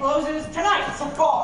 closes tonight. Of course,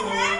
she